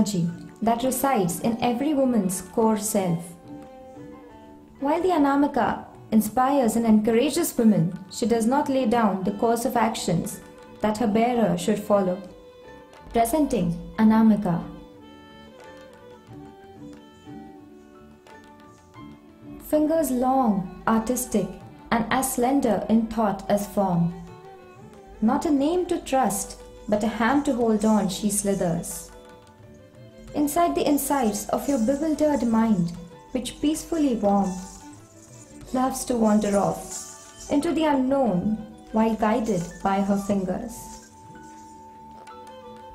energy that resides in every woman's core self. While the Anamika inspires and encourages women, she does not lay down the course of actions that her bearer should follow. Presenting Anamika. Fingers long, artistic, and as slender in thought as form. Not a name to trust, but a hand to hold on she slithers. Inside the insides of your bewildered mind, which peacefully warm, loves to wander off into the unknown while guided by her fingers.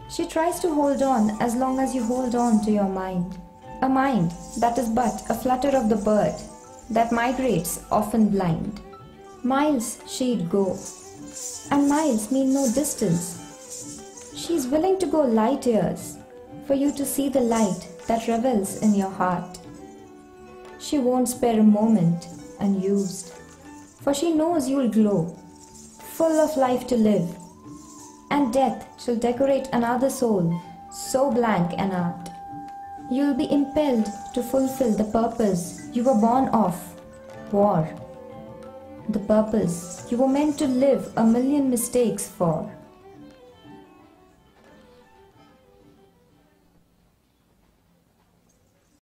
She tries to hold on as long as you hold on to your mind, a mind that is but a flutter of the bird that migrates often blind. Miles she'd go, and miles mean no distance. She's willing to go light years for you to see the light that revels in your heart. She won't spare a moment unused, for she knows you'll glow, full of life to live, and death shall decorate another soul so blank and art. You'll be impelled to fulfill the purpose you were born of war. The purpose you were meant to live a million mistakes for.